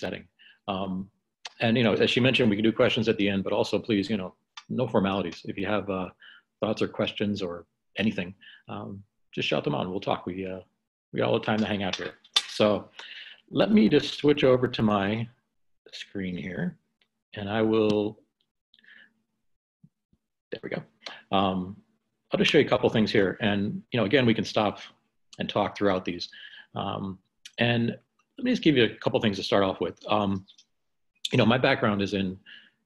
setting. Um, and you know, as she mentioned, we can do questions at the end, but also please, you know, no formalities. If you have uh, thoughts or questions or anything, um, just shout them out. We'll talk. We uh, we got all the time to hang out here. So let me just switch over to my screen here, and I will. There we go. Um, I'll just show you a couple things here, and you know, again, we can stop and talk throughout these. Um, and let me just give you a couple things to start off with. Um, you know, my background is in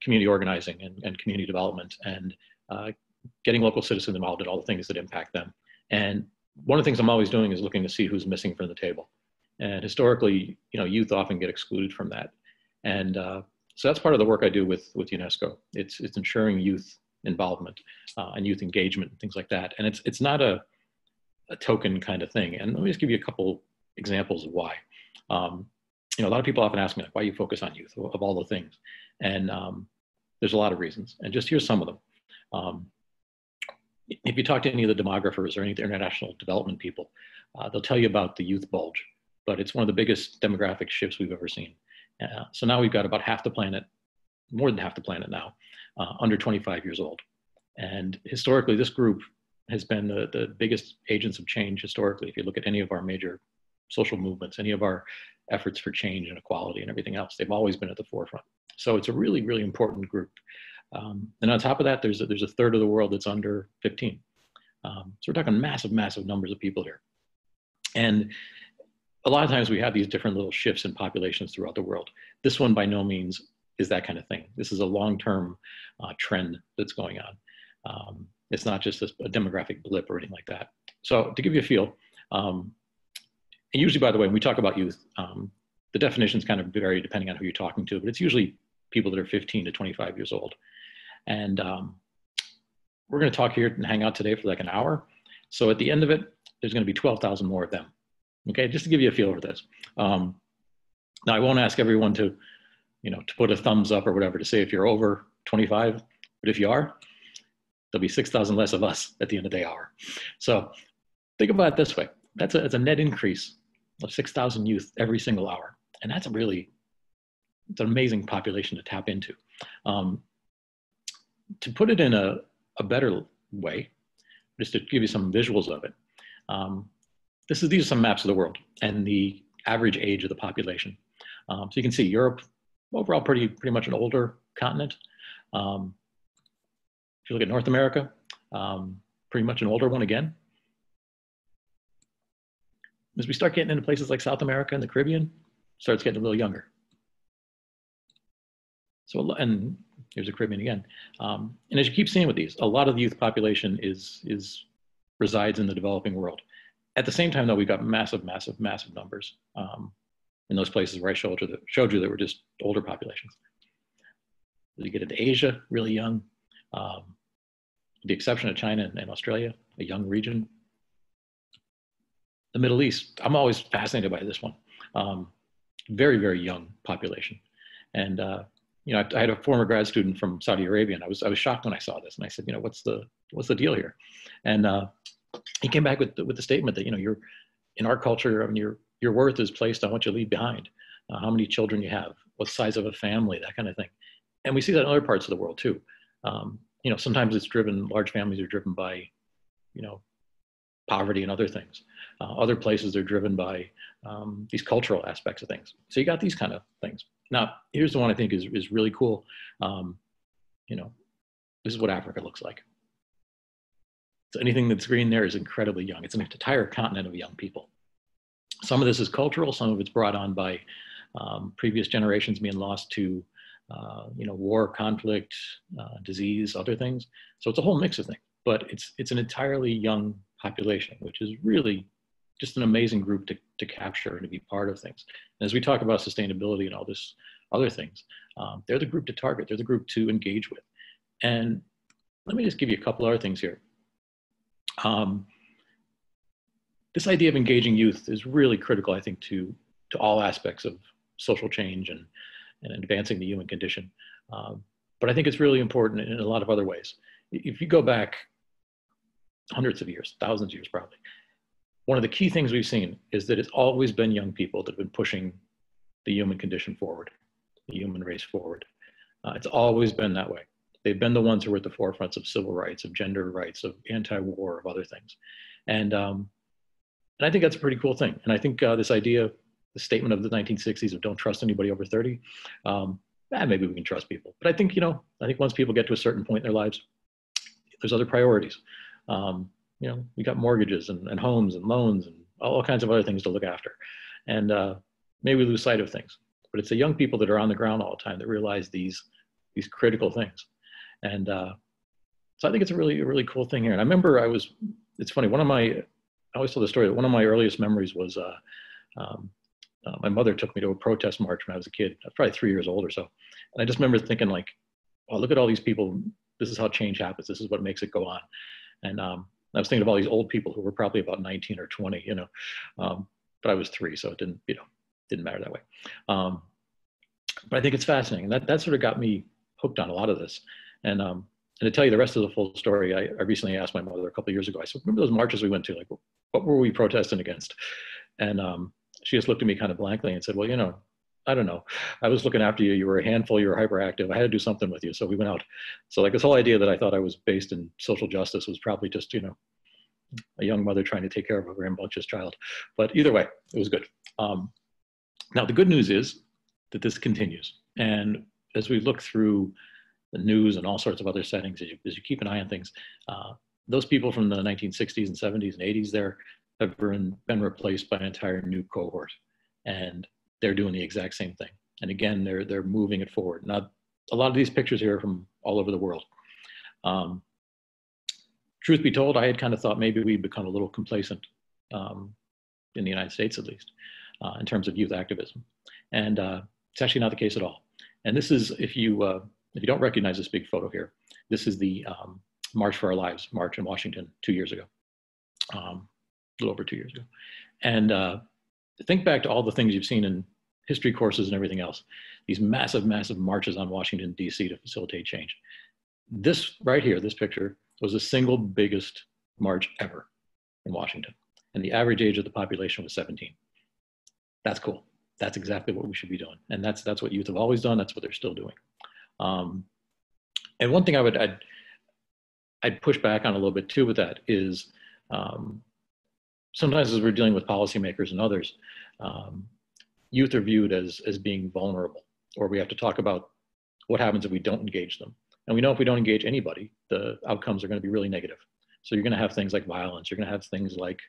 community organizing and, and community development and uh, getting local citizens involved in all the things that impact them. And one of the things I'm always doing is looking to see who's missing from the table. And historically, you know, youth often get excluded from that. And uh, so that's part of the work I do with, with UNESCO. It's, it's ensuring youth involvement uh, and youth engagement and things like that. And it's, it's not a, a token kind of thing. And let me just give you a couple examples of why. Um, you know, a lot of people often ask me, like, why you focus on youth of all the things? And um, there's a lot of reasons. And just here's some of them. Um, if you talk to any of the demographers or any of the international development people, uh, they'll tell you about the youth bulge, but it's one of the biggest demographic shifts we've ever seen. Uh, so now we've got about half the planet, more than half the planet now, uh, under 25 years old. And historically, this group has been the, the biggest agents of change historically. If you look at any of our major social movements, any of our efforts for change and equality and everything else, they've always been at the forefront. So it's a really, really important group. Um, and on top of that, there's a, there's a third of the world that's under 15. Um, so we're talking massive, massive numbers of people here. And a lot of times we have these different little shifts in populations throughout the world. This one by no means is that kind of thing. This is a long-term uh, trend that's going on. Um, it's not just a, a, demographic blip or anything like that. So to give you a feel, um, and usually, by the way, when we talk about youth, um, the definitions kind of vary depending on who you're talking to, but it's usually people that are 15 to 25 years old. And um, we're going to talk here and hang out today for like an hour. So at the end of it, there's going to be 12,000 more of them. Okay, just to give you a feel for this. Um, now, I won't ask everyone to, you know, to put a thumbs up or whatever to say if you're over 25, but if you are, there'll be 6,000 less of us at the end of the hour. So think about it this way. That's a, that's a net increase of 6,000 youth every single hour. And that's a really, it's an amazing population to tap into. Um, to put it in a, a better way, just to give you some visuals of it, um, this is, these are some maps of the world and the average age of the population. Um, so you can see Europe, overall pretty, pretty much an older continent. Um, if you look at North America, um, pretty much an older one again. As we start getting into places like South America and the Caribbean, starts getting a little younger. So, and here's the Caribbean again. Um, and as you keep seeing with these, a lot of the youth population is, is resides in the developing world. At the same time, though, we've got massive, massive, massive numbers um, in those places where I showed you, that, showed you that were just older populations. You get into Asia, really young. Um, the exception of China and, and Australia, a young region. The Middle East, I'm always fascinated by this one. Um, very, very young population. And uh, you know, I, I, had a former grad student from Saudi Arabia, and I was I was shocked when I saw this, and I said, you know, what's the what's the deal here? And uh, he came back with the, with the statement that you know, you're in our culture, I mean, your your worth is placed on what you leave behind, uh, how many children you have, what size of a family, that kind of thing. And we see that in other parts of the world too. Um, you know, sometimes it's driven. Large families are driven by, you know, poverty and other things. Uh, other places they're driven by um, these cultural aspects of things. So you got these kind of things. Now, here's the one I think is, is really cool. Um, you know, this is what Africa looks like. So anything that's green there is incredibly young. It's an entire continent of young people. Some of this is cultural, some of it's brought on by um, previous generations being lost to, uh, you know, war, conflict, uh, disease, other things. So it's a whole mix of things, but it's, it's an entirely young population, which is really just an amazing group to, to capture and to be part of things. And as we talk about sustainability and all this other things, um, they're the group to target. They're the group to engage with. And let me just give you a couple other things here. Um, this idea of engaging youth is really critical, I think, to, to all aspects of social change and, and advancing the human condition. Um, but I think it's really important in a lot of other ways. If you go back hundreds of years, thousands of years probably, one of the key things we've seen is that it's always been young people that have been pushing the human condition forward, the human race forward. Uh, it's always been that way. They've been the ones who were at the forefronts of civil rights, of gender rights, of anti-war, of other things, and um, and I think that's a pretty cool thing. And I think uh, this idea, the statement of the 1960s of "don't trust anybody over 30," um, eh, maybe we can trust people. But I think you know, I think once people get to a certain point in their lives, there's other priorities. Um, you know, we got mortgages and, and homes and loans and all kinds of other things to look after, and uh, maybe we lose sight of things. But it's the young people that are on the ground all the time that realize these these critical things. And uh, so I think it's a really, a really cool thing here. And I remember I was, it's funny, one of my, I always tell the story that one of my earliest memories was uh, um, uh, my mother took me to a protest march when I was a kid. I was probably three years old or so. And I just remember thinking like, oh, look at all these people. This is how change happens. This is what makes it go on. And um, I was thinking of all these old people who were probably about 19 or 20, you know, um, but I was three, so it didn't, you know, didn't matter that way. Um, but I think it's fascinating. And that, that sort of got me hooked on a lot of this. And um, and to tell you the rest of the full story, I, I recently asked my mother a couple years ago. I said, "Remember those marches we went to? Like, what were we protesting against?" And um, she just looked at me kind of blankly and said, "Well, you know, I don't know. I was looking after you. You were a handful. You were hyperactive. I had to do something with you. So we went out. So like this whole idea that I thought I was based in social justice was probably just you know a young mother trying to take care of a rambunctious child. But either way, it was good. Um, now the good news is that this continues, and as we look through the news and all sorts of other settings as you, as you keep an eye on things. Uh, those people from the 1960s and 70s and 80s there have been, been replaced by an entire new cohort. And they're doing the exact same thing. And again, they're, they're moving it forward. Now, a lot of these pictures here are from all over the world. Um, truth be told, I had kind of thought maybe we'd become a little complacent um, in the United States, at least, uh, in terms of youth activism. And uh, it's actually not the case at all. And this is, if you, uh, if you don't recognize this big photo here, this is the um, March for Our Lives march in Washington two years ago, um, a little over two years ago. And uh, think back to all the things you've seen in history courses and everything else, these massive, massive marches on Washington, D.C. to facilitate change. This right here, this picture, was the single biggest march ever in Washington. And the average age of the population was 17. That's cool. That's exactly what we should be doing. And that's, that's what youth have always done. That's what they're still doing. Um, and one thing I would I'd, I'd push back on a little bit too with that is um, sometimes as we're dealing with policymakers and others, um, youth are viewed as as being vulnerable, or we have to talk about what happens if we don't engage them. And we know if we don't engage anybody, the outcomes are going to be really negative. So you're going to have things like violence. You're going to have things like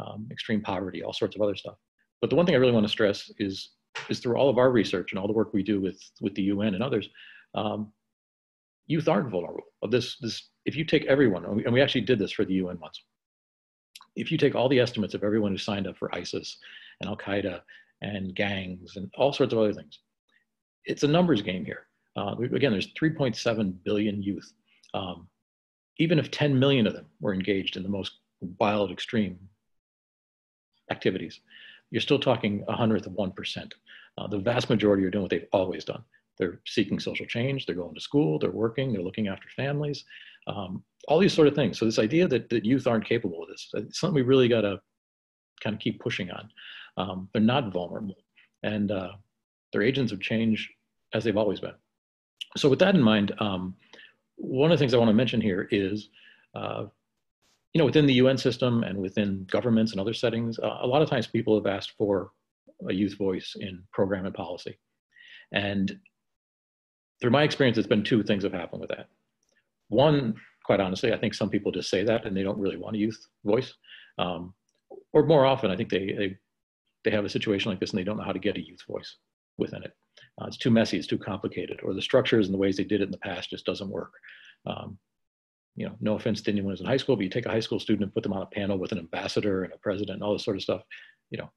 um, extreme poverty, all sorts of other stuff. But the one thing I really want to stress is is through all of our research and all the work we do with with the UN and others, um, youth aren't vulnerable. This, this, if you take everyone, and we, and we actually did this for the UN once, if you take all the estimates of everyone who signed up for ISIS and Al Qaeda and gangs and all sorts of other things, it's a numbers game here. Uh, again, there's 3.7 billion youth. Um, even if 10 million of them were engaged in the most wild, extreme activities, you're still talking a hundredth of 1%. Uh, the vast majority are doing what they've always done. They're seeking social change. They're going to school. They're working. They're looking after families. Um, all these sort of things. So this idea that, that youth aren't capable of this, it's something we really got to kind of keep pushing on. Um, they're not vulnerable, and uh, they're agents of change as they've always been. So with that in mind, um, one of the things I want to mention here is, uh, you know, within the UN system and within governments and other settings, uh, a lot of times people have asked for a youth voice in program and policy. And through my experience, it's been two things have happened with that. One, quite honestly, I think some people just say that and they don't really want a youth voice. Um, or more often, I think they, they, they have a situation like this and they don't know how to get a youth voice within it. Uh, it's too messy, it's too complicated, or the structures and the ways they did it in the past just doesn't work. Um, you know, no offense to anyone who's in high school, but you take a high school student and put them on a panel with an ambassador and a president and all this sort of stuff, you know,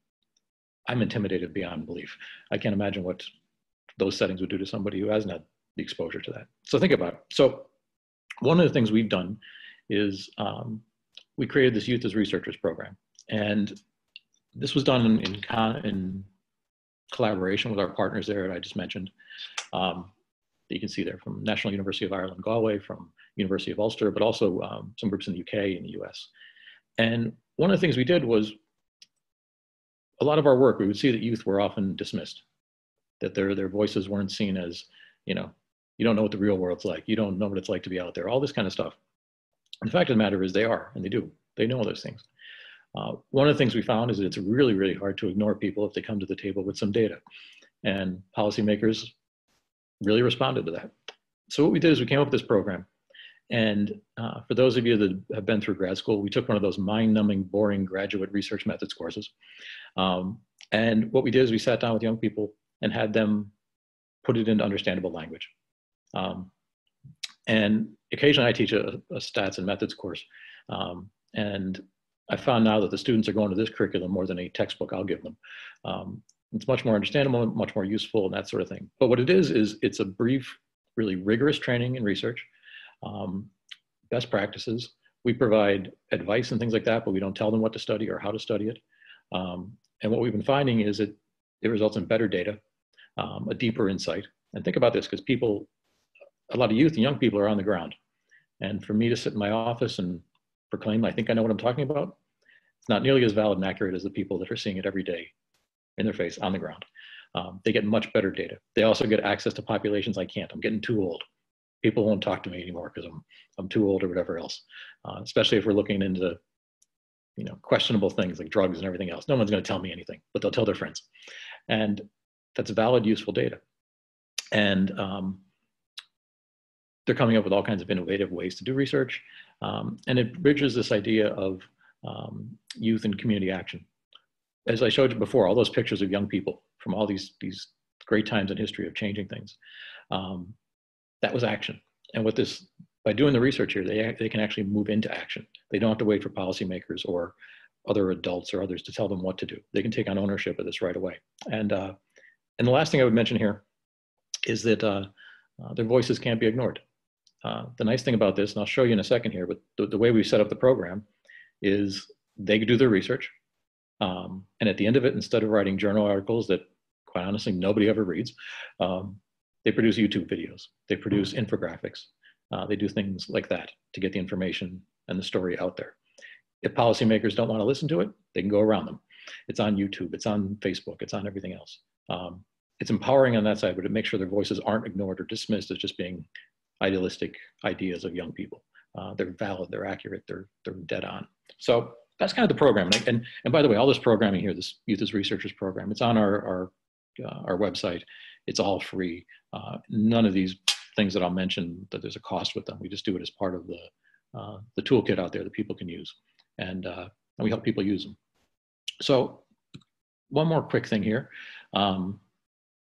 I'm intimidated beyond belief. I can't imagine what those settings would do to somebody who hasn't had the exposure to that. So think about it. So one of the things we've done is um, we created this Youth as Researchers program. And this was done in, in, in collaboration with our partners there that I just mentioned. Um, you can see there from National University of Ireland, Galway, from University of Ulster, but also um, some groups in the UK and the US. And one of the things we did was a lot of our work, we would see that youth were often dismissed that their their voices weren't seen as, you know, you don't know what the real world's like. You don't know what it's like to be out there. All this kind of stuff. And the fact of the matter is, they are, and they do. They know all those things. Uh, one of the things we found is that it's really, really hard to ignore people if they come to the table with some data. And policymakers really responded to that. So what we did is we came up with this program. And uh, for those of you that have been through grad school, we took one of those mind-numbing, boring graduate research methods courses. Um, and what we did is we sat down with young people and had them put it into understandable language. Um, and occasionally I teach a, a, stats and methods course. Um, and I found now that the students are going to this curriculum more than a textbook I'll give them. Um, it's much more understandable, much more useful, and that sort of thing. But what it is, is it's a brief, really rigorous training in research, um, best practices. We provide advice and things like that, but we don't tell them what to study or how to study it. Um, and what we've been finding is that it results in better data, um, a deeper insight. And think about this, because people, a lot of youth and young people are on the ground. And for me to sit in my office and proclaim, I think I know what I'm talking about, it's not nearly as valid and accurate as the people that are seeing it every day in their face on the ground. Um, they get much better data. They also get access to populations I can't. I'm getting too old. People won't talk to me anymore because I'm, I'm too old or whatever else, uh, especially if we're looking into you know, questionable things like drugs and everything else. No one's going to tell me anything, but they'll tell their friends. And that's valid, useful data. And um, they're coming up with all kinds of innovative ways to do research. Um, and it bridges this idea of um, youth and community action. As I showed you before, all those pictures of young people from all these, these great times in history of changing things, um, that was action. And what this, by doing the research here, they, they can actually move into action. They don't have to wait for policymakers or other adults or others to tell them what to do. They can take on ownership of this right away. And, uh, and the last thing I would mention here is that uh, uh, their voices can't be ignored. Uh, the nice thing about this, and I'll show you in a second here, but the, the way we set up the program is they do their research. Um, and at the end of it, instead of writing journal articles that quite honestly nobody ever reads, um, they produce YouTube videos, they produce infographics, uh, they do things like that to get the information and the story out there. If policymakers don't want to listen to it, they can go around them. It's on YouTube, it's on Facebook, it's on everything else. Um, it's empowering on that side, but it makes sure their voices aren't ignored or dismissed as just being idealistic ideas of young people. Uh, they're valid, they're accurate, they're, they're dead on. So that's kind of the program. And, and, and by the way, all this programming here, this Youth as Researchers program, it's on our, our, uh, our website. It's all free. Uh, none of these things that I'll mention that there's a cost with them. We just do it as part of the, uh, the toolkit out there that people can use. And, uh, and we help people use them. So one more quick thing here. Um,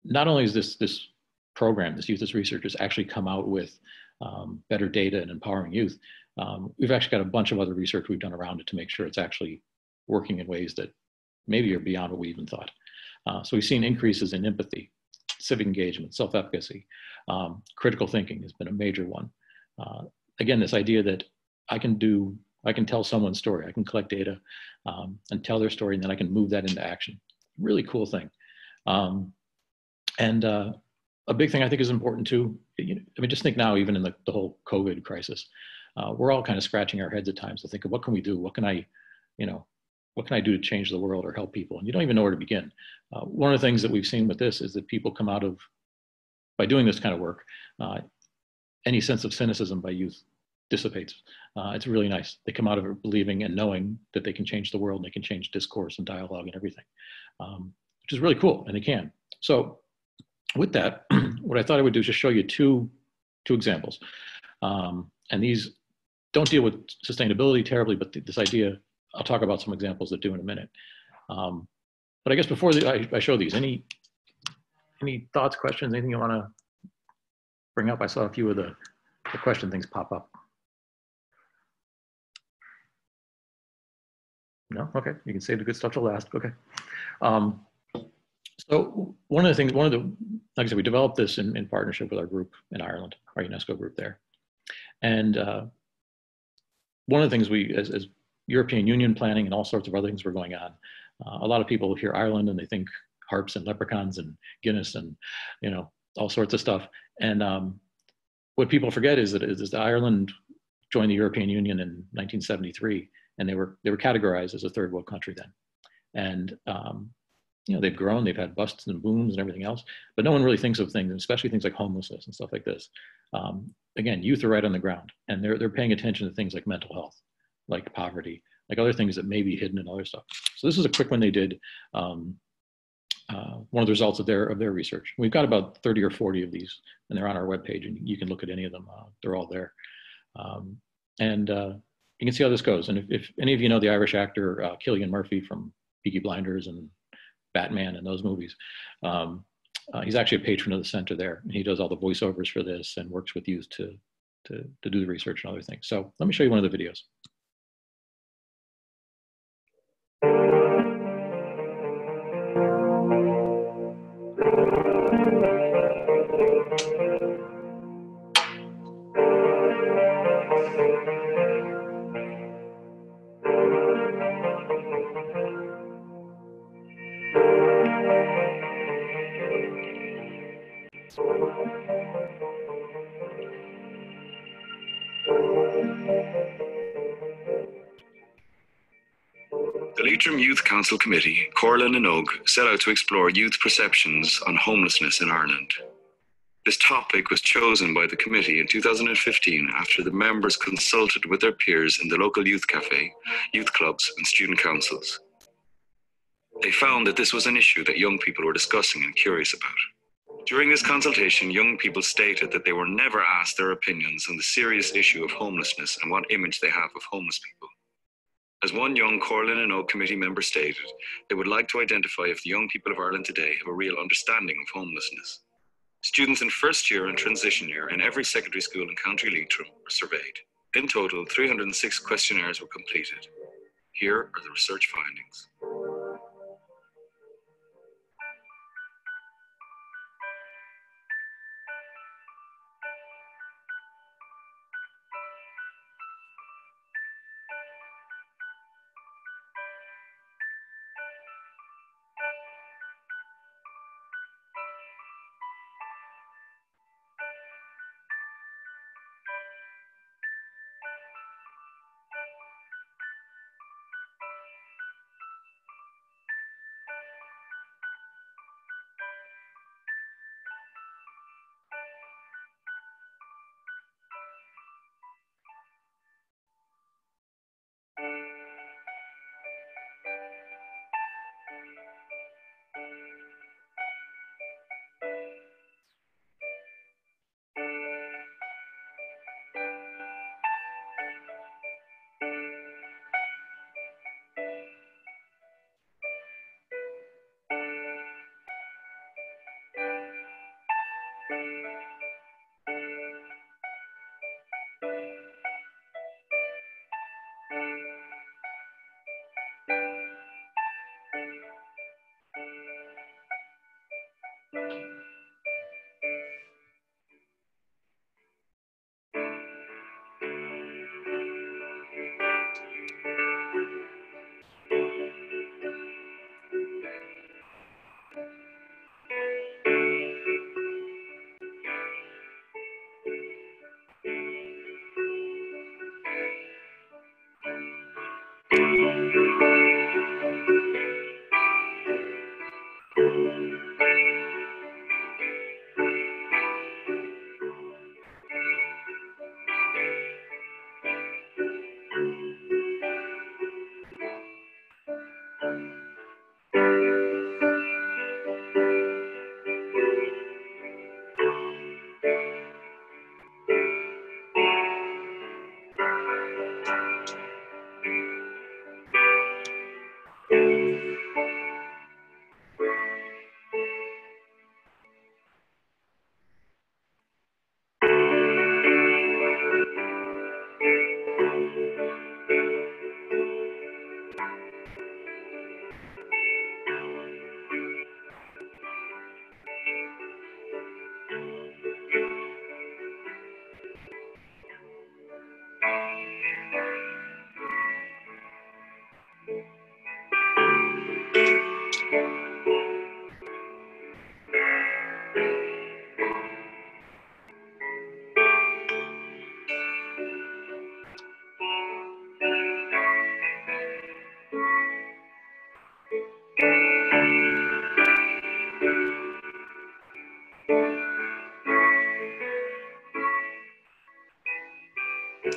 not only is this, this program, this Youth as Researchers, actually come out with um, better data and empowering youth, um, we've actually got a bunch of other research we've done around it to make sure it's actually working in ways that maybe are beyond what we even thought. Uh, so we've seen increases in empathy, civic engagement, self-efficacy, um, critical thinking has been a major one. Uh, again, this idea that I can do, I can tell someone's story, I can collect data um, and tell their story, and then I can move that into action. Really cool thing. Um, and uh, a big thing I think is important too. You know, I mean, just think now, even in the, the whole COVID crisis, uh, we're all kind of scratching our heads at times to think of what can we do? What can I, you know, what can I do to change the world or help people? And you don't even know where to begin. Uh, one of the things that we've seen with this is that people come out of, by doing this kind of work, uh, any sense of cynicism by youth dissipates. Uh, it's really nice. They come out of it believing and knowing that they can change the world and they can change discourse and dialogue and everything, um, which is really cool, and they can. So with that, what I thought I would do is just show you two, two examples. Um, and these don't deal with sustainability terribly, but th this idea, I'll talk about some examples that do in a minute. Um, but I guess before the, I, I, show these, any, any thoughts, questions, anything you want to bring up? I saw a few of the, the question things pop up. No? Okay, you can save the good stuff to last. Okay. Um, so one of the things, one of the, like I said, we developed this in, in partnership with our group in Ireland, our UNESCO group there. And uh, one of the things we, as, as, European Union planning and all sorts of other things were going on, uh, a lot of people hear Ireland and they think harps and leprechauns and Guinness and, you know, all sorts of stuff. And um, what people forget is that, is that Ireland joined the European Union in 1973 and they were, they were categorized as a third world country then. And um, you know, they've grown, they've had busts and booms and everything else, but no one really thinks of things, especially things like homelessness and stuff like this. Um, again, youth are right on the ground and they're, they're paying attention to things like mental health, like poverty, like other things that may be hidden in other stuff. So this is a quick one they did. Um, uh, one of the results of their of their research. We've got about 30 or 40 of these, and they're on our webpage, and you can look at any of them. Uh, they're all there. Um, and uh, you can see how this goes. And if, if, any of you know the Irish actor uh, Cillian Murphy from Peaky Blinders and Batman and those movies, um, uh, he's actually a patron of the center there. And he does all the voiceovers for this and works with youth to, to, to do the research and other things. So let me show you one of the videos. Leitrim Youth Council Committee, Comhairle na nÓg, set out to explore youth perceptions on homelessness in Ireland. This topic was chosen by the committee in 2015 after the members consulted with their peers in the local youth cafe, youth clubs, and student councils. They found that this was an issue that young people were discussing and curious about. During this consultation, young people stated that they were never asked their opinions on the serious issue of homelessness and what image they have of homeless people. As one young Comhairle na nÓg committee member stated, they would like to identify if the young people of Ireland today have a real understanding of homelessness. Students in first year and transition year in every secondary school in County Leitrim were surveyed. In total, 306 questionnaires were completed. Here are the research findings.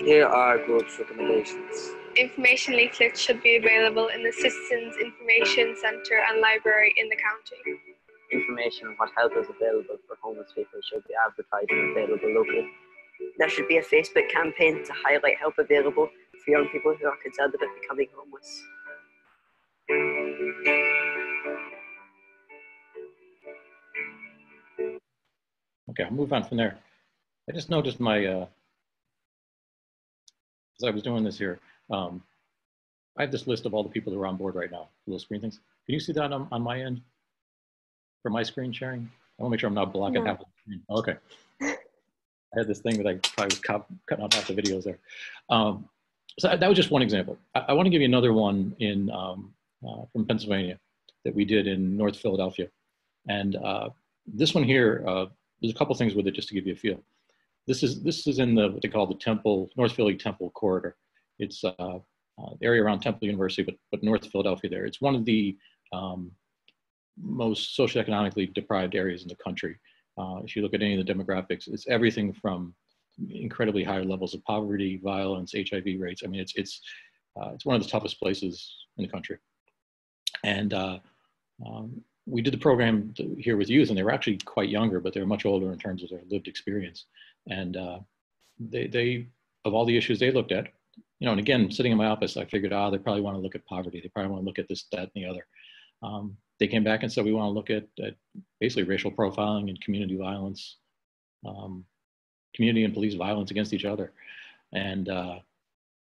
Here are group's recommendations. Information leaflets should be available in the Citizens Information Centre and Library in the county. Information on what help is available for homeless people should be advertised and available locally. There should be a Facebook campaign to highlight help available for young people who are concerned about becoming homeless. Okay, I'll move on from there. I just noticed my, uh, as I was doing this here, um, I have this list of all the people who are on board right now, little screen things. Can you see that on, on my end for my screen sharing? I want to make sure I'm not blocking No. half of the screen. Okay. I had this thing that I probably was cop- cutting out half the videos there. Um, so that was just one example. I, I want to give you another one in um, uh, from Pennsylvania that we did in North Philadelphia, and uh, this one here. Uh, there's a couple things with it just to give you a feel. This is this is in the what they call the Temple North Philly Temple corridor. It's uh, uh, the area around Temple University, but but North Philadelphia. There, it's one of the um, most socioeconomically deprived areas in the country. Uh, if you look at any of the demographics, it's everything from incredibly high levels of poverty, violence, HIV rates. I mean, it's it's uh, it's one of the toughest places in the country. And uh, um, we did the program here with youth, and they were actually quite younger, but they were much older in terms of their lived experience. And uh, they they of all the issues they looked at, you know, and again, sitting in my office, I figured, ah, they probably want to look at poverty. They probably want to look at this, that, and the other. Um, they came back and said, we want to look at, at basically racial profiling and community violence, um, community and police violence against each other. And uh,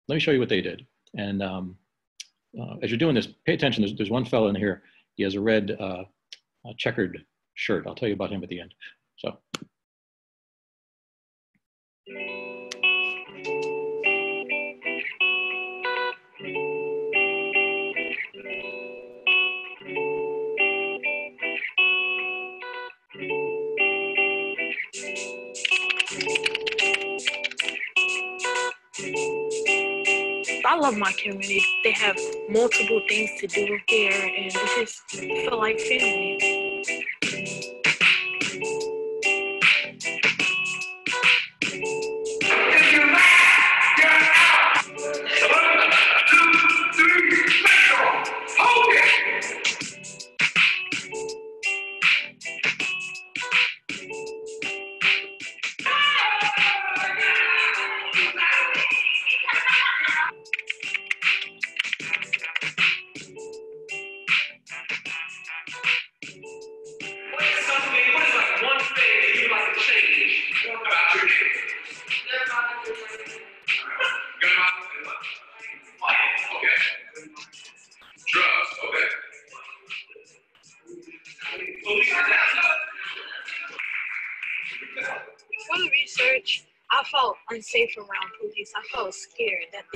let me show you what they did. And um, uh, as you're doing this, pay attention. There's, there's one fellow in here. He has a red uh, checkered shirt. I'll tell you about him at the end. So. I love my community. They have multiple things to do here, and it just feel like family.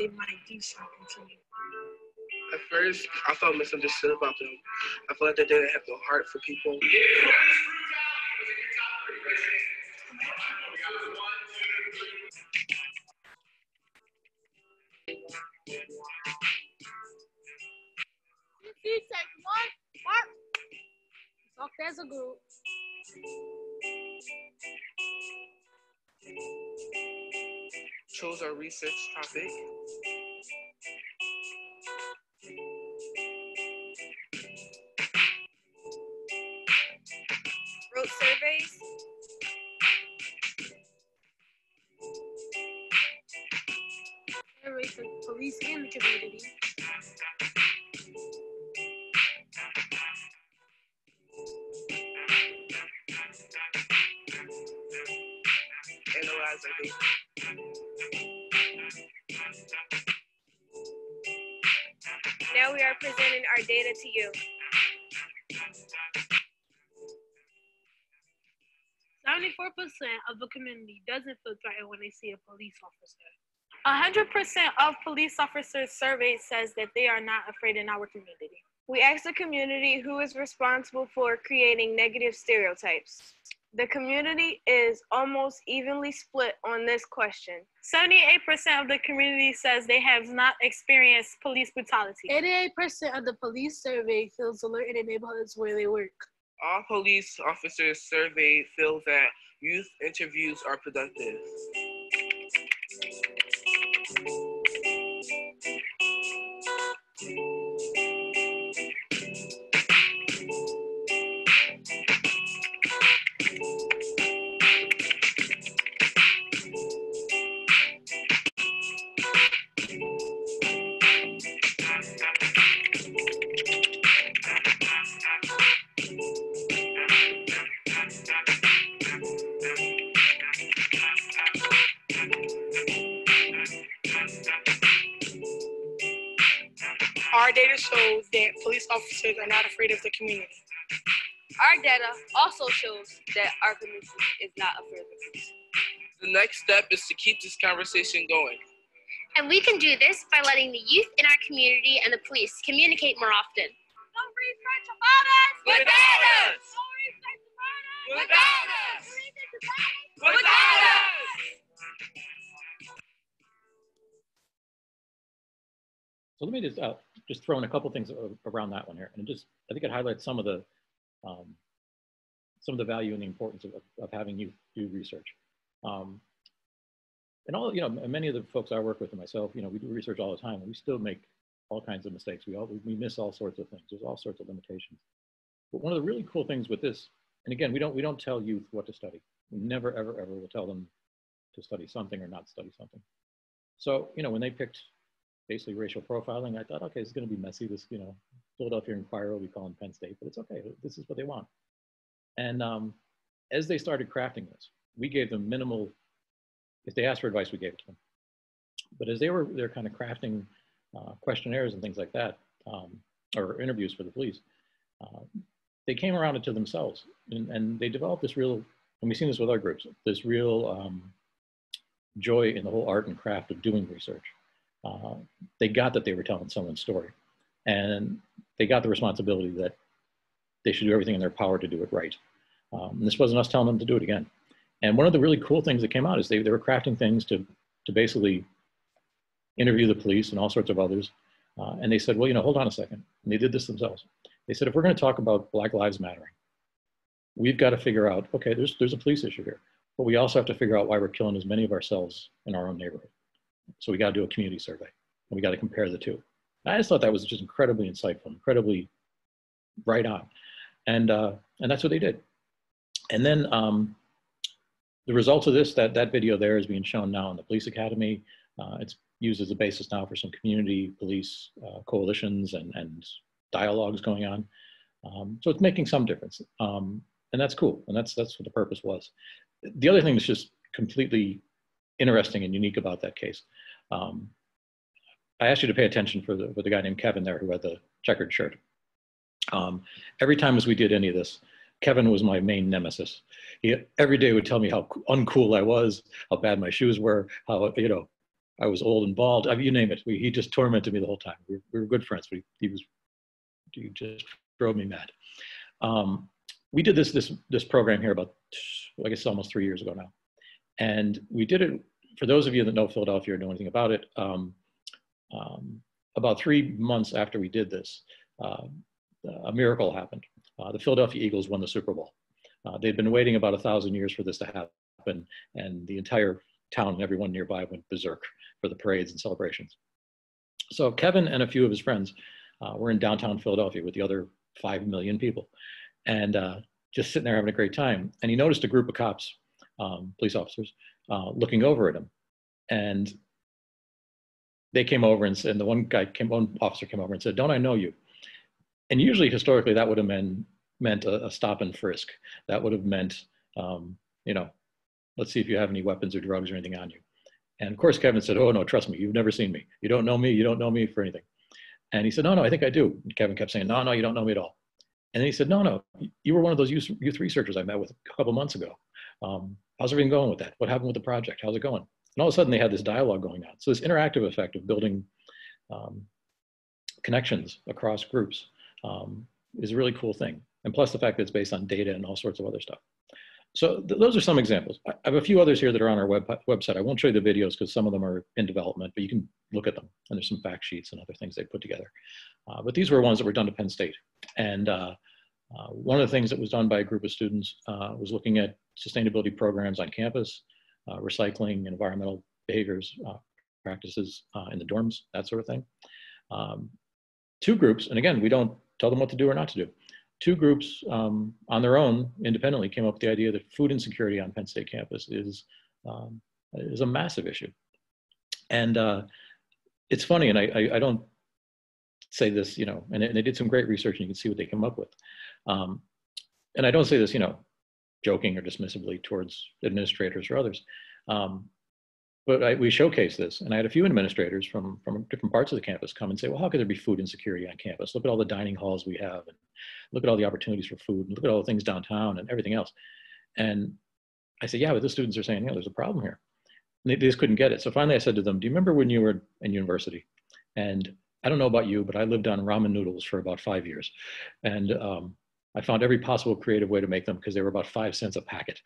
They might do something to me. At first, I felt misunderstood about them. I felt like they didn't have no heart for people. You take one, mark. Talk as a group. Chose our research topic. Analyze our data. Now we are presenting our data to you. Seventy-four percent of the community doesn't feel threatened when they see a police officer. hundred percent of police officers surveyed says that they are not afraid in our community. We asked the community who is responsible for creating negative stereotypes. The community is almost evenly split on this question. Seventy-eight percent of the community says they have not experienced police brutality. Eighty-eight percent of the police survey feels alert in the neighborhoods where they work. All police officers surveyed feel that youth interviews are productive. Police are not afraid of the community. Our data also shows that our community is not afraid of the police. The next step is to keep this conversation going. And we can do this by letting the youth in our community and the police communicate more often. Don't research about us Without us. Don't research about us Without us. Without us. So let me just uh, just throw in a couple things around that one here, and just I think it highlights some of the um, some of the value and the importance of, of having you do research. Um, and all you know, many of the folks I work with and myself, you know, we do research all the time, and we still make all kinds of mistakes. We all we- we miss all sorts of things. There's all sorts of limitations. But one of the really cool things with this, and again, we don't we don't tell youth what to study. We never ever ever will tell them to study something or not study something. So you know, when they picked basically racial profiling. I thought, okay, it's going to be messy. This, you know, Philadelphia Inquirer, we call them Penn State, but it's okay. This is what they want. And um, as they started crafting this, we gave them minimal. If they asked for advice, we gave it to them. But as they were, they're kind of crafting uh, questionnaires and things like that, um, or interviews for the police. Uh, they came around it to themselves, and, and they developed this real. And we've seen this with other groups. This real um, joy in the whole art and craft of doing research uh, they got that they were telling someone's story. And they got the responsibility that they should do everything in their power to do it right. Um, this wasn't us telling them to do it again. And one of the really cool things that came out is they, they were crafting things to, to basically interview the police and all sorts of others. Uh, and they said well you know hold on a second. And they did this themselves. They said if we're going to talk about black lives mattering we've got to figure out okay there's, there's a police issue here but we also have to figure out why we're killing as many of ourselves in our own neighborhood so we got to do a community survey and we got to compare the two. I just thought that was just incredibly insightful, incredibly right on. And, uh, and that's what they did. And then um, the results of this, that, that video there is being shown now in the police academy. Uh, it's used as a basis now for some community police uh, coalitions and, and dialogues going on. Um, so it's making some difference. Um, and that's cool. And that's, that's what the purpose was. The other thing that's just completely interesting and unique about that case. Um, I asked you to pay attention for the, for the guy named Kevin there who had the checkered shirt. Um, every time as we did any of this, Kevin was my main nemesis. He every day would tell me how uncool I was, how bad my shoes were, how you know I was old and bald. I mean, you name it. We, he just tormented me the whole time. We, were- we were good friends, but he, he was he just drove me mad. Um, we did this this this program here about I guess almost three years ago now, and we did it for those of you that know Philadelphia or know anything about it. Um, um, about three months after we did this, uh, a miracle happened. Uh, the Philadelphia Eagles won the Super Bowl. Uh, they'd been waiting about a thousand years for this to happen, and the entire town and everyone nearby went berserk for the parades and celebrations. So Kevin and a few of his friends uh, were in downtown Philadelphia with the other five million people, and uh, just sitting there having a great time. And he noticed a group of cops, um, police officers, uh, looking over at him, and they came over and and the one guy came, one officer came over and said, "Don't I know you?" And usually, historically, that would have meant meant a, a stop and frisk. That would have meant, um, you know, let's see if you have any weapons or drugs or anything on you. And of course, Kevin said, "Oh no, trust me, you've never seen me. You don't know me. You don't know me for anything." And he said, "No, no, I think I do." And Kevin kept saying, "No, no, you don't know me at all." And then he said, "No, no, you were one of those youth, youth researchers I met with a couple months ago. Um, how's everything going with that? What happened with the project? How's it going?" And all of a sudden, they had this dialogue going on. So this interactive effect of building um, connections across groups um, is a really cool thing. And plus the fact that it's based on data and all sorts of other stuff. So th- those are some examples. I have a few others here that are on our web- website. I won't show you the videos because some of them are in development, but you can look at them. And there's some fact sheets and other things they put together. Uh, but these were ones that were done to Penn State. And uh, uh, one of the things that was done by a group of students uh, was looking at sustainability programs on campus, uh, recycling, environmental behaviors, uh, practices uh, in the dorms, that sort of thing. Um, two groups, and again, we don't tell them what to do or not to do. Two groups um, on their own, independently, came up with the idea that food insecurity on Penn State campus is, um, is a massive issue. And uh, it's funny, and I, I, I don't say this, you know, and, and they did some great research and you can see what they came up with. Um, and I don't say this, you know, joking or dismissively towards administrators or others. Um, but I, we showcased this, and I had a few administrators from from different parts of the campus come and say, "Well, how could there be food insecurity on campus? Look at all the dining halls we have, and look at all the opportunities for food, and look at all the things downtown, and everything else." And I said, "Yeah, but the students are saying, yeah, there's a problem here." And they, they just couldn't get it. So finally, I said to them, "Do you remember when you were in university?" And I don't know about you, but I lived on ramen noodles for about five years, and um, I found every possible creative way to make them because they were about five cents a packet,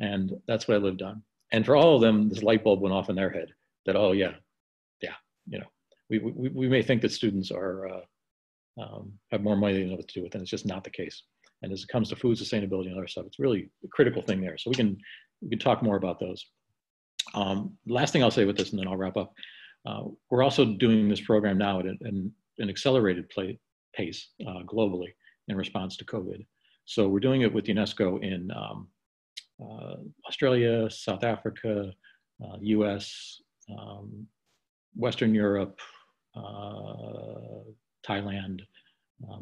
and that's what I lived on and for all of them, this light bulb went off in their head that, oh yeah, yeah, you know, we, we, we may think that students are, uh, um, have more money than know what to do with, and it's just not the case. And as it comes to food sustainability and other stuff, it's really a critical thing there. So we can, we can talk more about those. Um, last thing I'll say with this, and then I'll wrap up. Uh, we're also doing this program now at an, an accelerated play, pace uh, globally in response to COVID. So we're doing it with UNESCO in um, uh, Australia, South Africa, US, uh, um, Western Europe, uh, Thailand,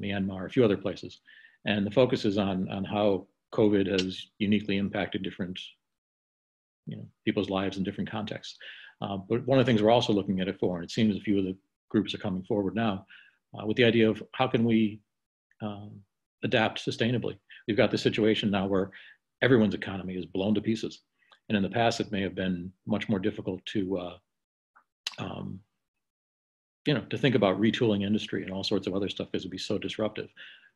Myanmar, a few other places. And the focus is on, on how COVID has uniquely impacted different you know, people's lives in different contexts. Uh, but one of the things we're also looking at it for, and it seems a few of the groups are coming forward now, uh, with the idea of how can we um, adapt sustainably. We've got the situation now where everyone's economy is blown to pieces. And in the past, it may have been much more difficult to, uh, um, you know, to think about retooling industry and all sorts of other stuff because it'd be so disruptive.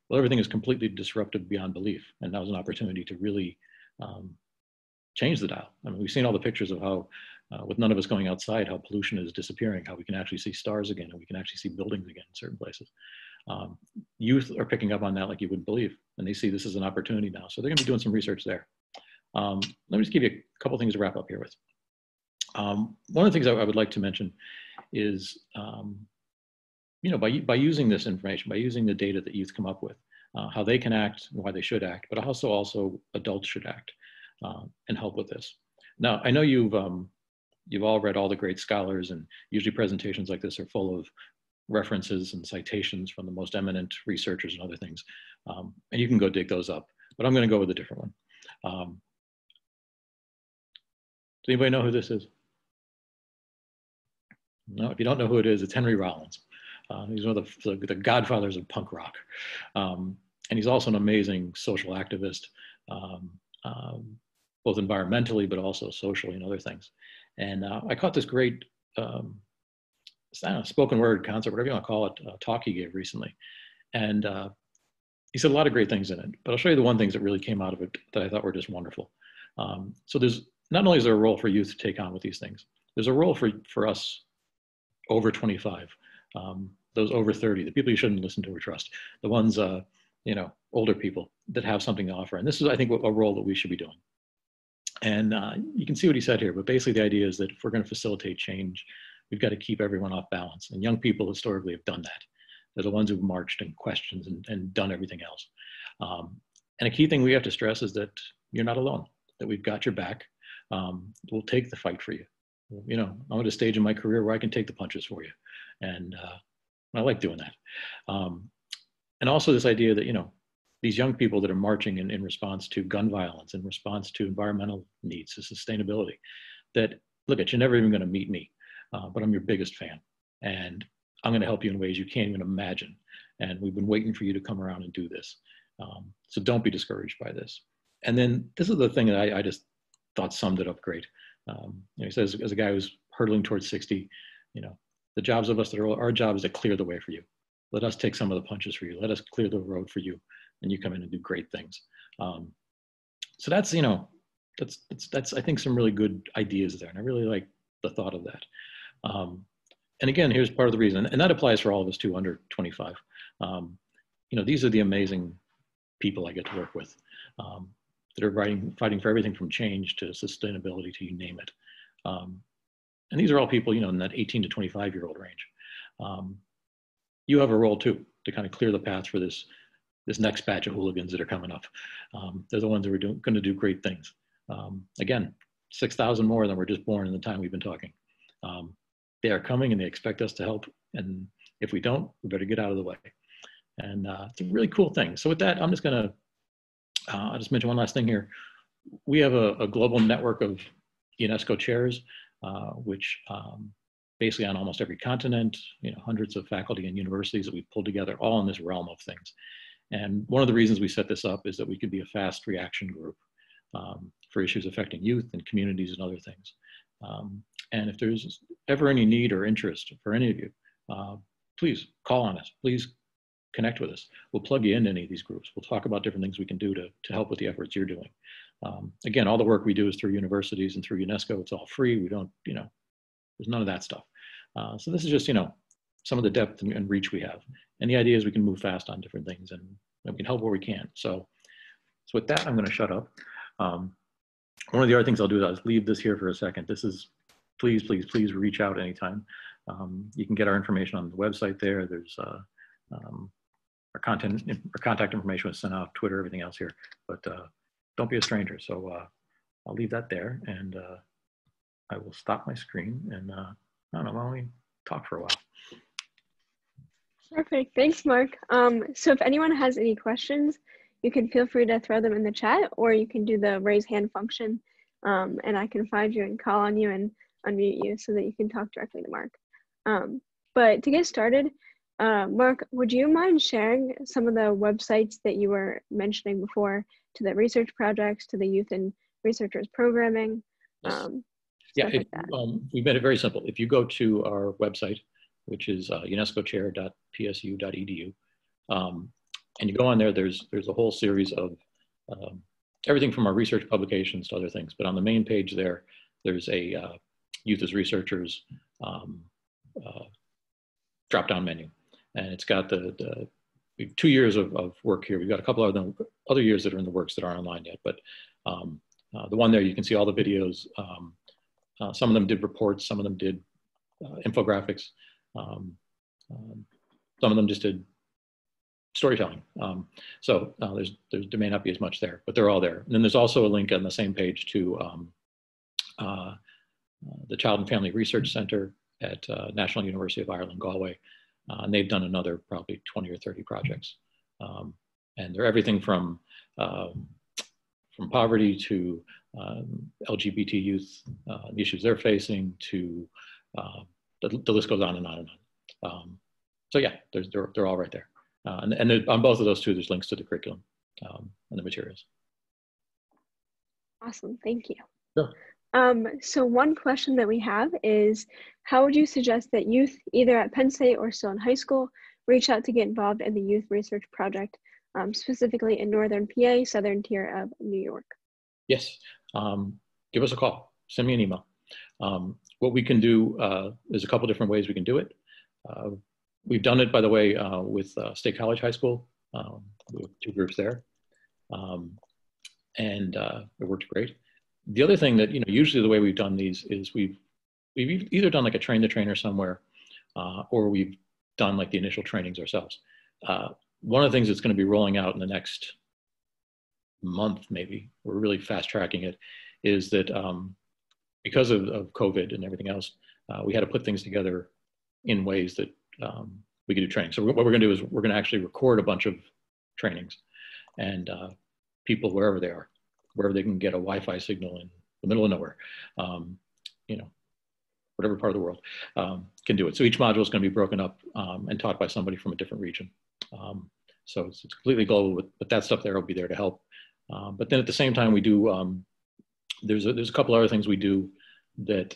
Well, everything is completely disruptive beyond belief. And that was an opportunity to really um, change the dial. I mean, we've seen all the pictures of how, uh, with none of us going outside, how pollution is disappearing, how we can actually see stars again, and we can actually see buildings again in certain places. Um, youth are picking up on that like you wouldn't believe, and they see this as an opportunity now. So they're going to be doing some research there. Um, let me just give you a couple things to wrap up here with. Um, one of the things I, I, would like to mention is, um, you know, by, by using this information, by using the data that youth come up with, uh, how they can act and why they should act, but also also adults should act uh, and help with this. Now, I know you've um, you've all read all the great scholars, and usually presentations like this are full of references and citations from the most eminent researchers and other things. Um, and you can go dig those up, but I'm going to go with a different one. Um, does anybody know who this is? No, if you don't know who it is, it's Henry Rollins. Uh, he's one of the, the, the, godfathers of punk rock. Um, and he's also an amazing social activist, um, um, both environmentally, but also socially and other things. And uh, I caught this great um, know, spoken word concert, whatever you want to call it, uh, talk he gave recently. And uh, he said a lot of great things in it, but I'll show you the one things that really came out of it that I thought were just wonderful. Um, so there's not only is there a role for youth to take on with these things, there's a role for, for us over 25, um, those over 30, the people you shouldn't listen to or trust, the ones, uh, you know, older people that have something to offer. And this is, I think, a role that we should be doing. And uh, you can see what he said here, but basically the idea is that if we're going to facilitate change, we've got to keep everyone off balance. And young people historically have done that. They're the ones who've marched and questioned and, and done everything else. Um, and a key thing we have to stress is that you're not alone, that we've got your back. Um, we'll take the fight for you. You know, I'm at a stage in my career where I can take the punches for you. And uh, I like doing that. Um, and also this idea that, you know, these young people that are marching in, in response to gun violence, in response to environmental needs, to sustainability, that look at you're never even going to meet me uh, but I'm your biggest fan. And I'm going to help you in ways you can't even imagine. And we've been waiting for you to come around and do this. Um, so don't be discouraged by this. And then this is the thing that I, I just thought summed it up great. Um, you know, he says, as a guy who's hurtling towards 60, you know, the jobs of us that are our job is to clear the way for you. Let us take some of the punches for you. Let us clear the road for you, and you come in and do great things. Um, so that's you know, that's that's that's I think some really good ideas there, and I really like the thought of that. Um, and again, here's part of the reason, and that applies for all of us too under 25. Um, you know, these are the amazing people I get to work with um, that are writing, fighting for everything from change to sustainability to you name it. Um, and these are all people, you know, in that 18 to 25 year old range. Um, you have a role too to kind of clear the path for this this next batch of hooligans that are coming up. Um, they're the ones that are going to do great things. again, 6,000 more than were just born in the time we've been talking. Um, they are coming and they expect us to help. And if we don't, we better get out of the way. And uh, it's a really cool thing. So with that, I'm just gonna, uh, I'll just mention one last thing here. We have a, a global network of UNESCO chairs. uh, which um, basically on almost every continent, you know, hundreds of faculty and universities that we've pulled together all in this realm of things. And one of the reasons we set this up is that we could be a fast reaction group um, for issues affecting youth and communities and other things. Um, and if there's ever any need or interest for any of you, uh, please call on us. Please connect with us. We'll plug you into any of these groups. We'll talk about different things we can do to, to help with the efforts you're doing. Um, again, all the work we do is through universities and through UNESCO. It's all free. We don't, you know, there's none of that stuff. Uh, so this is just, you know, some of the depth and, and, reach we have. And the idea is we can move fast on different things and, and we can help where we can. So, so with that, I'm going to shut up. Um, one of the other things I'll do is I'll leave this here for a second. This is, please, please, please reach out anytime. Um, you can get our information on the website there. There's uh, um, our content, our contact information was sent out, Twitter, everything else here. But uh, don't be a stranger. So uh, I'll leave that there and uh, I will stop my screen and uh, I don't know, why don't we talk for a while? Perfect. Thanks, Mark. Um, so if anyone has any questions, you can feel free to throw them in the chat or you can do the raise hand function um, and I can find you and call on you and unmute you so that you can talk directly to Mark. Um, but to get started, uh, Mark, would you mind sharing some of the websites that you were mentioning before to the research projects, to the youth and researchers programming? Yes. Um, yeah, it, like um, we made it very simple. If you go to our website, which is uh, unescochair.psu.edu, um, and you go on there, there's, there's a whole series of um, everything from our research publications to other things. But on the main page there, there's a uh, youth as researchers um, uh, drop-down menu. And it's got the, the two years of, of work here. We've got a couple of other, other years that are in the works that aren't online yet. But um, uh, the one there, you can see all the videos. Um, uh, some of them did reports, some of them did uh, infographics. Um, um, some of them just did storytelling. Um, so uh, there's, there's, there may not be as much there, but they're all there. And then there's also a link on the same page to um, uh, the Child and Family Research Center at uh, National University of Ireland, Galway. Uh, and they've done another probably 20 or 30 projects. Um, and they're everything from, um, from poverty to um, LGBT youth, uh, the issues they're facing to, uh, the, the, list goes on and on and on. Um, so yeah, they're, they're all right there. Uh, and and on both of those two, there's links to the curriculum um, and the materials. Awesome, thank you. Sure. Um, so one question that we have is, how would you suggest that youth, either at Penn State or still in high school, reach out to get involved in the Youth Research Project, um, specifically in Northern PA, Southern tier of New York? Yes, um, give us a call, send me an email. Um, what we can do, uh, there's a couple different ways we can do it. Uh, we've done it, by the way, uh, with uh, State College High School, um, with two groups there. Um, and uh, it worked great. The other thing that you know usually the way we've done these is we've we've either done like a train the trainer somewhere uh, or we've done like the initial trainings ourselves. Uh, one of the things that's going to be rolling out in the next month maybe we're really fast tracking it is that um, because of, of covid and everything else uh, we had to put things together in ways that um, we could do training so what we're going to do is we're going to actually record a bunch of trainings and uh, people wherever they are wherever they can get a Wi-Fi signal in the middle of nowhere, um, you know, whatever part of the world um, can do it. So each module is going to be broken up um, and taught by somebody from a different region. Um, so it's, it's, completely global, but, but, that stuff there will be there to help. Um, but then at the same time, we do, there's, a, there's a couple other things we do that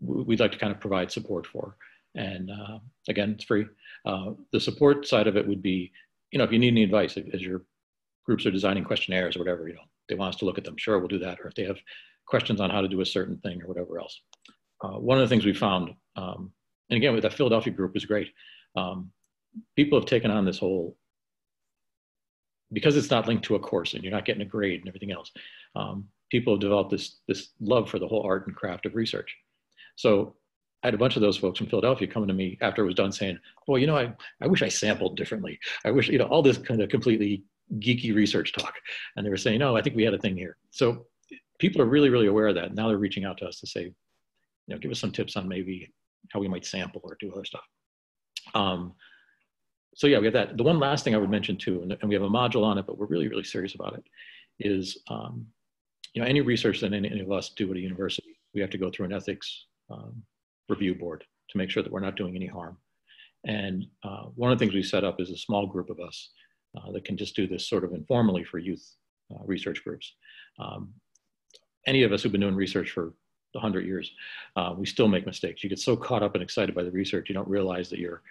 we'd like to kind of provide support for. And uh, again, it's free. Uh, the support side of it would be, you know, if you need any advice as you're groups are designing questionnaires or whatever, you know, they want us to look at them, sure, we'll do that. Or if they have questions on how to do a certain thing or whatever else. Uh, one of the things we found, um, and again, with that Philadelphia group was great. Um, people have taken on this whole, because it's not linked to a course and you're not getting a grade and everything else, um, people have developed this, this love for the whole art and craft of research. So I had a bunch of those folks from Philadelphia coming to me after it was done saying, well, you know, I, I wish I sampled differently. I wish, you know, all this kind of completely geeky research talk. And they were saying, oh, I think we had a thing here. So people are really, really aware of that. Now they're reaching out to us to say, you know, give us some tips on maybe how we might sample or do other stuff. Um, so yeah, we have that. The one last thing I would mention too, and, and we have a module on it, but we're really, really serious about it, is um, you know any research that any, any, of us do at a university, we have to go through an ethics um, review board to make sure that we're not doing any harm. And uh, one of the things we set up is a small group of us uh, that can just do this sort of informally for youth uh, research groups. Um, any of us who've been doing research for 100 years, uh, we still make mistakes. You get so caught up and excited by the research, you don't realize that you're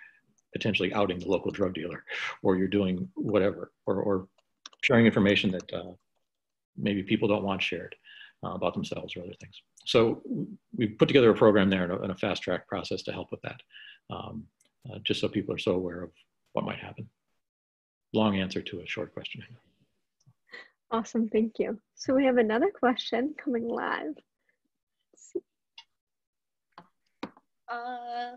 potentially outing the local drug dealer or you're doing whatever or, or sharing information that uh, maybe people don't want shared uh, about themselves or other things. So we've put together a program there and a, and a fast track process to help with that, um, uh, just so people are so aware of what might happen. Long answer to a short question. Awesome, thank you. So we have another question coming live. Uh,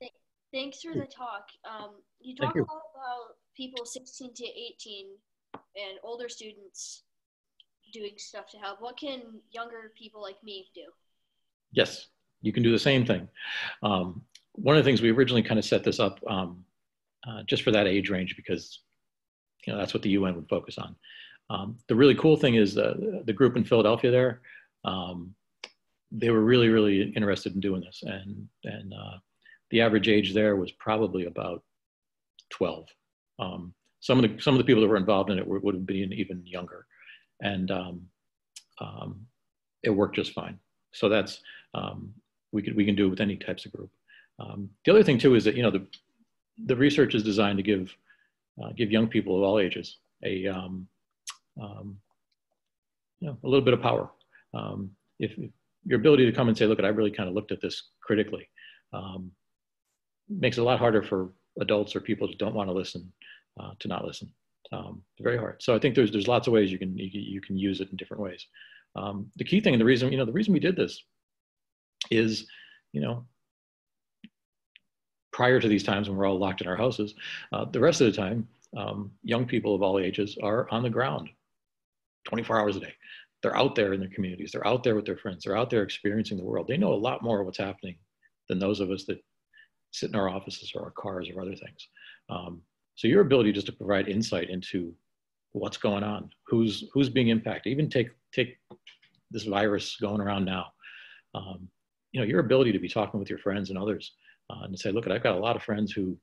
th thanks for the talk. Um, you talk you. a lot about people 16 to 18 and older students doing stuff to help. What can younger people like me do? Yes, you can do the same thing. Um, one of the things we originally kind of set this up um, uh, just for that age range because you know that's what the UN would focus on. Um, the really cool thing is uh, the group in Philadelphia there, um, they were really really interested in doing this, and and uh, the average age there was probably about 12. Um, some of the some of the people that were involved in it were, would have been even younger, and um, um, it worked just fine. So that's um, we could we can do it with any types of group. Um, the other thing too is that you know the the research is designed to give uh, give young people of all ages a um, um, you know a little bit of power. if, if, your ability to come and say, look, I really kind of looked at this critically, makes it a lot harder for adults or people that don't want to listen uh, to not listen. Um, very hard. So I think there's there's lots of ways you can you, you can use it in different ways. Um, the key thing and the reason you know the reason we did this is you know prior to these times when we're all locked in our houses, uh, the rest of the time um, young people of all ages are on the ground 24 hours a day. They're out there in their communities. They're out there with their friends. They're out there experiencing the world. They know a lot more of what's happening than those of us that sit in our offices or our cars or other things. Um, so your ability just to provide insight into what's going on, who's who's being impacted, even take take this virus going around now. Um, you know, your ability to be talking with your friends and others uh, and say, look, I've got a lot of friends who,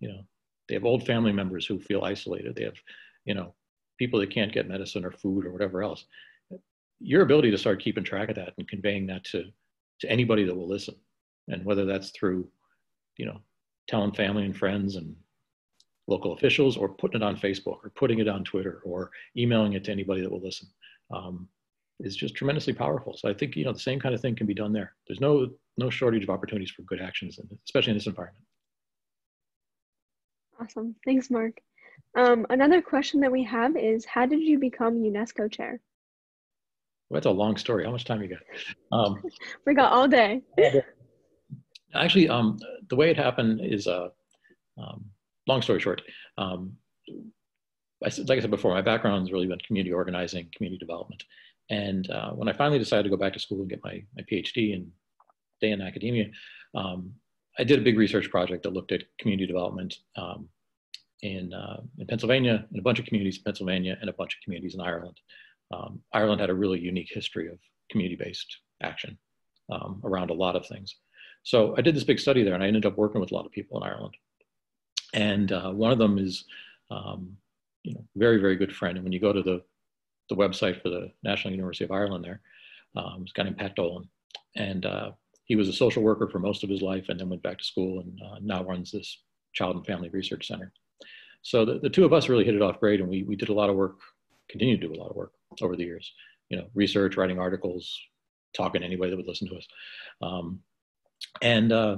you know, they have old family members who feel isolated. They have, you know, people that can't get medicine or food or whatever else. Your ability to start keeping track of that and conveying that to to anybody that will listen, and whether that's through, you know, telling family and friends and local officials or putting it on Facebook or putting it on Twitter or emailing it to anybody that will listen um, is just tremendously powerful. So I think, you know, the same kind of thing can be done there. There's no, no shortage of opportunities for good actions, especially in this environment. Awesome. Thanks, Mark. Um, another question that we have is, how did you become UNESCO chair? Well, that's a long story. How much time you got? Um, we got all day. Actually, um, the way it happened is uh, um, long story short, um, I, like I said before, my background has really been community organizing, community development. And uh, when I finally decided to go back to school and get my, my PhD and stay in academia, um, I did a big research project that looked at community development um, in, uh, in Pennsylvania, in a bunch of communities in Pennsylvania, and a bunch of communities in Ireland. Um, Ireland had a really unique history of community-based action um, around a lot of things. So I did this big study there, and I ended up working with a lot of people in Ireland. And uh, one of them is, um, you know, very, very good friend. And when you go to the, the website for the National University of Ireland there, um, a guy named Pat Dolan. And uh, he was a social worker for most of his life and then went back to school and uh, now runs this Child and Family Research Center. So the, the two of us really hit it off great and we, we did a lot of work, continued to do a lot of work over the years. You know, research, writing articles, talking to anybody that would listen to us. Um, and uh,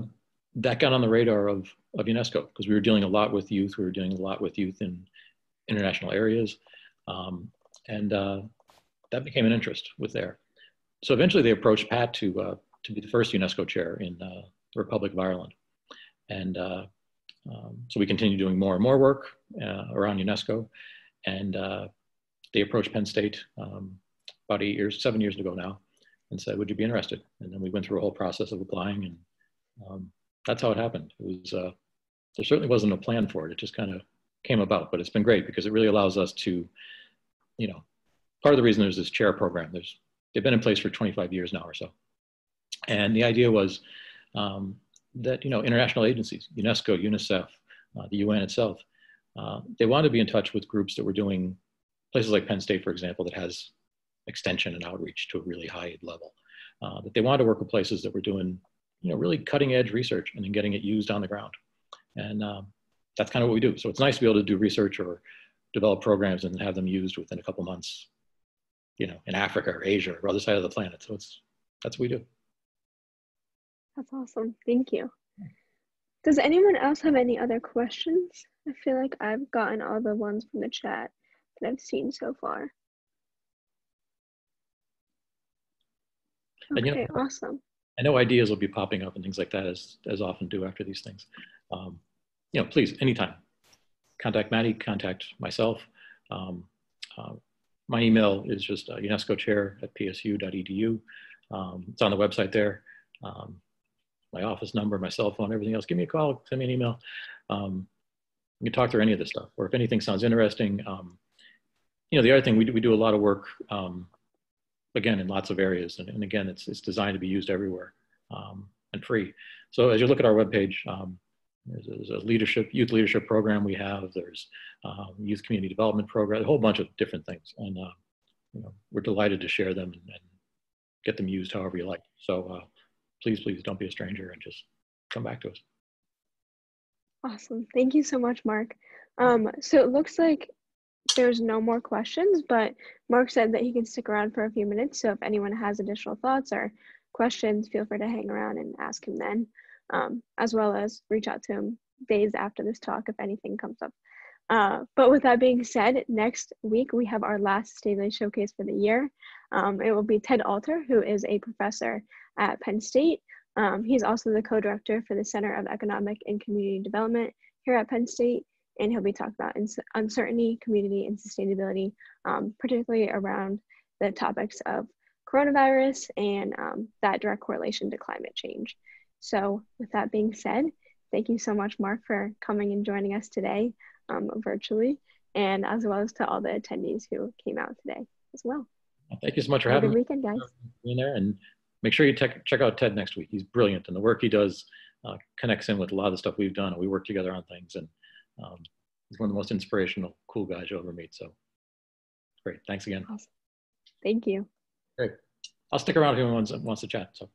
that got on the radar of, of UNESCO because we were dealing a lot with youth. We were dealing a lot with youth in international areas. Um, and uh, that became an interest with there. So eventually they approached Pat to, uh, to be the first UNESCO chair in uh, the Republic of Ireland. And uh, um, so we continued doing more and more work uh, around UNESCO. And uh, they approached Penn State um, about eight years, seven years ago now, and said, would you be interested? And then we went through a whole process of applying and um, that's how it happened. It was uh, there certainly wasn't a plan for it. It just kind of came about, but it's been great because it really allows us to, you know, part of the reason there's this chair program. There's they've been in place for 25 years now or so, and the idea was um, that you know international agencies, UNESCO, UNICEF, uh, the UN itself, uh, they wanted to be in touch with groups that were doing places like Penn State, for example, that has extension and outreach to a really high level. Uh, that they wanted to work with places that were doing you know really cutting edge research and then getting it used on the ground, and um, that's kind of what we do. So it's nice to be able to do research or develop programs and have them used within a couple months, you know, in Africa or Asia or other side of the planet. So it's that's what we do. That's awesome. Thank you. Does anyone else have any other questions? I feel like I've gotten all the ones from the chat that I've seen so far. Okay, you know, awesome. I know ideas will be popping up and things like that as, as often do after these things. Um, you know, please, anytime, contact Maddie, contact myself. Um, uh, my email is just uh, UNESCO chair at psu.edu. Um, it's on the website there. Um, my office number, my cell phone, everything else. Give me a call, send me an email. Um, you can talk through any of this stuff. Or if anything sounds interesting, um, you know, the other thing, we do, we do a lot of work, um, again, in lots of areas. And, and, again, it's, it's designed to be used everywhere and free. So as you look at our webpage, um, there's, a leadership, youth leadership program we have. There's um, youth community development program, a whole bunch of different things. And uh, you know, we're delighted to share them and, and, get them used however you like. So uh, please, please don't be a stranger and just come back to us. Awesome. Thank you so much, Mark. Um, so it looks like there's no more questions, but Mark said that he can stick around for a few minutes. So if anyone has additional thoughts or questions, feel free to hang around and ask him then um, as well as reach out to him days after this talk if anything comes up. Uh, but with that being said, next week we have our last State Showcase for the year. Um, it will be Ted Alter, who is a professor at Penn State. Um, he's also the co-director for the Center of Economic and Community Development here at Penn State, and he'll be talking about uncertainty, community, and sustainability, um, particularly around the topics of coronavirus and um, that direct correlation to climate change. So, with that being said, thank you so much, Mark, for coming and joining us today um, virtually, and as well as to all the attendees who came out today as well. Thank you so much for Have having me. weekend, guys. Being there, and make sure you check out Ted next week. He's brilliant, and the work he does uh, connects in with a lot of the stuff we've done, and we work together on things. And um, he's one of the most inspirational, cool guys you'll ever meet. So, great. Thanks again. Awesome. Thank you. Great. I'll stick around if anyone wants, wants to chat. So.